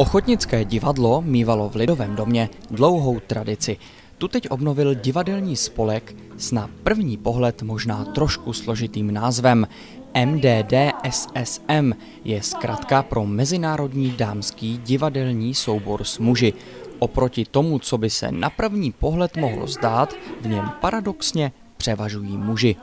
Ochotnické divadlo mývalo v Lidovém domě dlouhou tradici. Tu teď obnovil divadelní spolek s na první pohled možná trošku složitým názvem MDDSSM je zkratka pro Mezinárodní dámský divadelní soubor s muži. Oproti tomu, co by se na první pohled mohlo zdát, v něm paradoxně převažují muži.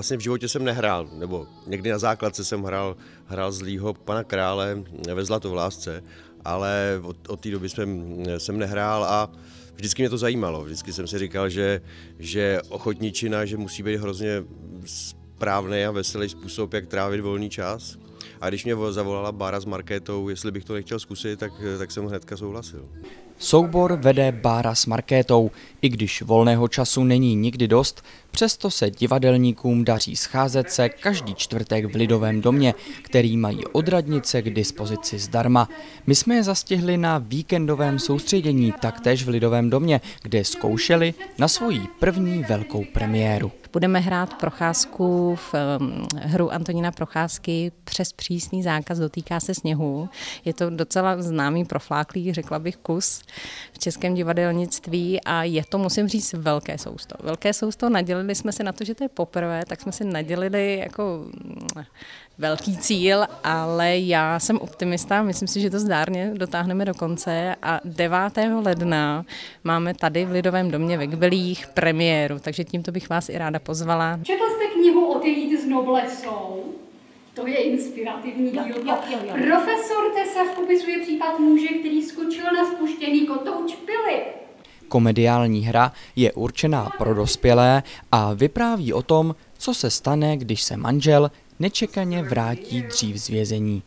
Vlastně v životě jsem nehrál, nebo někdy na základce jsem hrál, hrál zlýho pana krále ve Zlatovlásce, ale od, od té doby jsem, jsem nehrál a vždycky mě to zajímalo. Vždycky jsem si říkal, že, že ochotničina, že musí být hrozně správný a veselý způsob, jak trávit volný čas. A když mě zavolala Bára s Markétou, jestli bych to nechtěl zkusit, tak, tak jsem hnedka souhlasil. Soubor vede Bára s Markétou. I když volného času není nikdy dost, přesto se divadelníkům daří scházet se každý čtvrtek v Lidovém domě, který mají odradnice k dispozici zdarma. My jsme je zastihli na víkendovém soustředění, taktéž v Lidovém domě, kde zkoušeli na svoji první velkou premiéru. Budeme hrát procházku v hru Antonína Procházky přes přísný zákaz dotýká se sněhu. Je to docela známý profláklý, řekla bych, kus v českém divadelnictví a je to, musím říct, velké sousto. Velké sousto, nadělili jsme se na to, že to je poprvé, tak jsme si nadělili jako mm, velký cíl, ale já jsem optimista, myslím si, že to zdárně dotáhneme do konce a 9. ledna máme tady v Lidovém domě ve Kbelích premiéru, takže tímto bych vás i ráda pozvala. Četl jste knihu Odejít z noblesou? To je inspirativní dílka. Profesor Tesach popisuje případ muže, který skočil na spuštěný kotouč pily. Komediální hra je určená pro dospělé a vypráví o tom, co se stane, když se manžel nečekaně vrátí dřív z vězení.